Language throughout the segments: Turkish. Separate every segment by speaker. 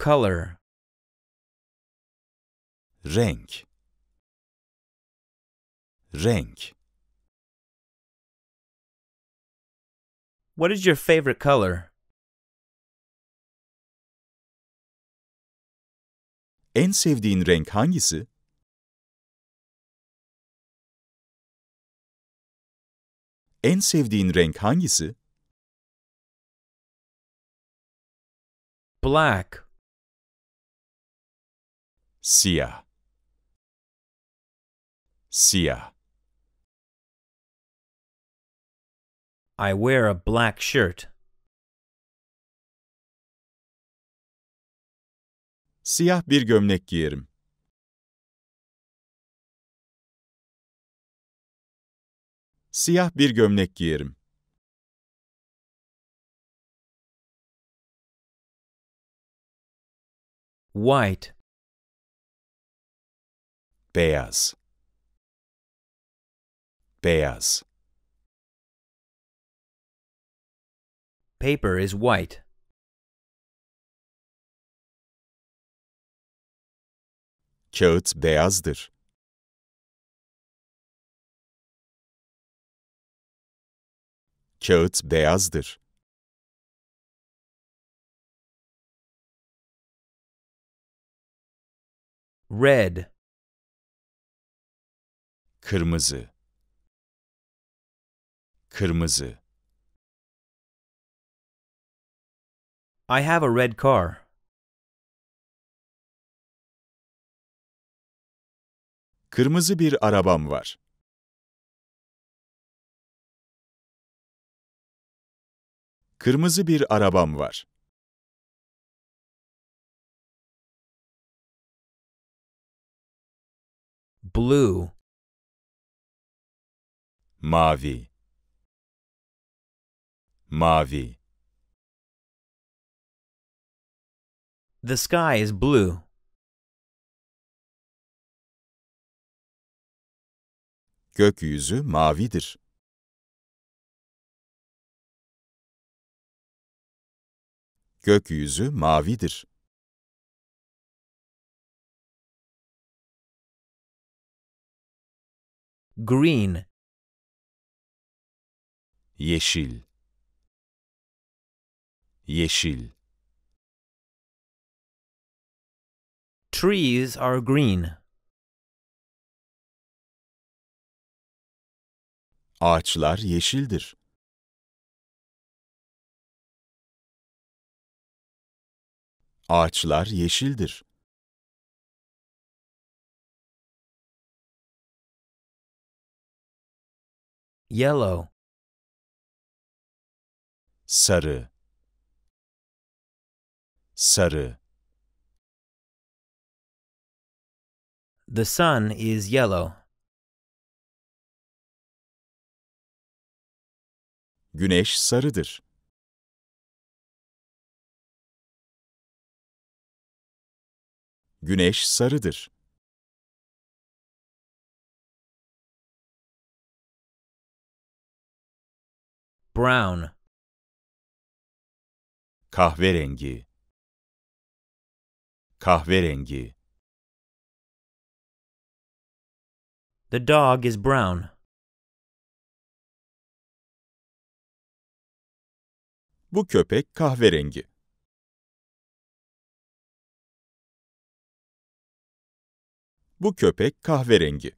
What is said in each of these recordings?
Speaker 1: Color.
Speaker 2: renk renk
Speaker 1: What is your favorite color?
Speaker 2: en sevdiğin renk hangisi en sevdiğin renk hangisi
Speaker 1: Black.
Speaker 2: Siyah siyah
Speaker 1: I wear a black shirt.
Speaker 2: siyah bir gömlek giyerim siyah bir gömlek giyerim
Speaker 1: White.
Speaker 2: Beyaz beyaz
Speaker 1: Paper is white.
Speaker 2: kağıt beyazdır kağıt beyazdır
Speaker 1: Red.
Speaker 2: Kırmızı kırmızı
Speaker 1: I have a red car.
Speaker 2: Kırmızı bir arabam var. Kırmızı bir arabam var.
Speaker 1: Blue.
Speaker 2: Mavi. Mavi.
Speaker 1: The sky is blue.
Speaker 2: Gökyüzü mavidir. Gökyüzü mavidir.
Speaker 1: Green.
Speaker 2: Yeşil. Yeşil.
Speaker 1: Trees are green.
Speaker 2: Ağaçlar yeşildir. Ağaçlar yeşildir.
Speaker 1: Yellow.
Speaker 2: Sarı. Sarı.
Speaker 1: The sun is yellow.
Speaker 2: Güneş sarıdır. Güneş sarıdır.
Speaker 1: Brown.
Speaker 2: Kahverengi. Kahverengi.
Speaker 1: The dog is brown.
Speaker 2: Bu köpek kahverengi. Bu köpek kahverengi.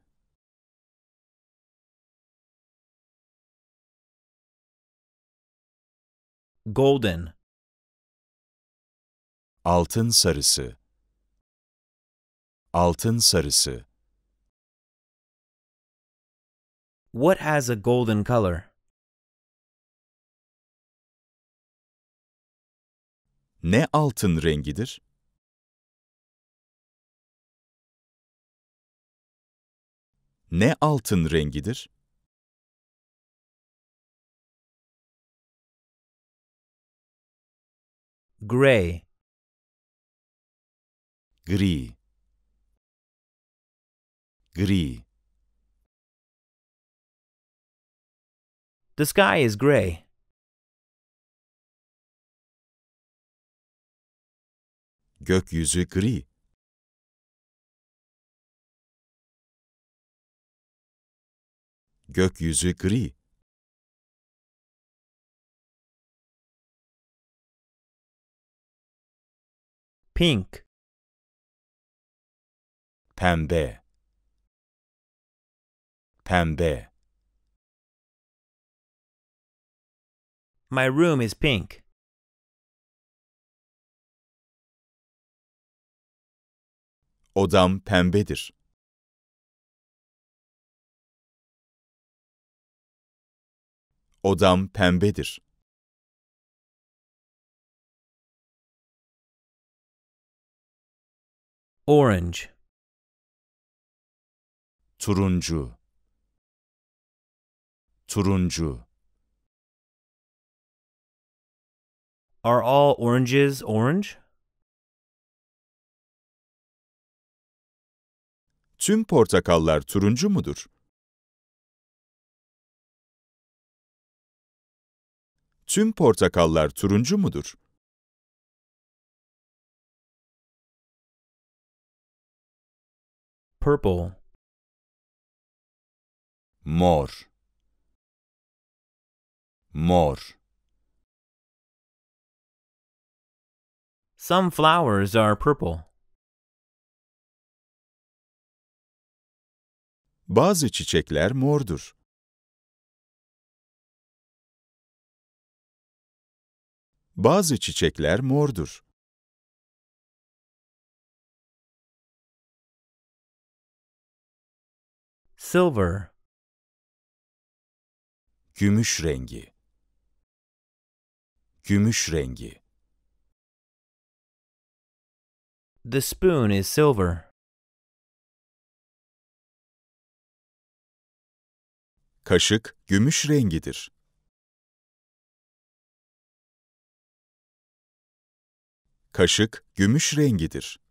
Speaker 1: Golden.
Speaker 2: Altın sarısı. Altın sarısı.
Speaker 1: What has a golden color?
Speaker 2: Ne altın rengidir? Ne altın rengidir?
Speaker 1: Gray.
Speaker 2: Gri. Gri.
Speaker 1: The sky is gray.
Speaker 2: Gökyüzü gri. Gökyüzü gri.
Speaker 1: Pink.
Speaker 2: Pembe. Pembe.
Speaker 1: My room is pink.
Speaker 2: Odam pembedir. Odam pembedir.
Speaker 1: Orange.
Speaker 2: Turuncu. Turuncu.
Speaker 1: Are all oranges orange?
Speaker 2: Tüm portakallar turuncu mudur? Tüm portakallar turuncu mudur?
Speaker 1: Purple.
Speaker 2: Mor. Mor.
Speaker 1: Some flowers are purple.
Speaker 2: Bazı çiçekler mordur. Bazı çiçekler mordur.
Speaker 1: Silver.
Speaker 2: Gümüş rengi. Gümüş rengi.
Speaker 1: The spoon is silver.
Speaker 2: Kaşık gümüş rengidir. Kaşık gümüş rengidir.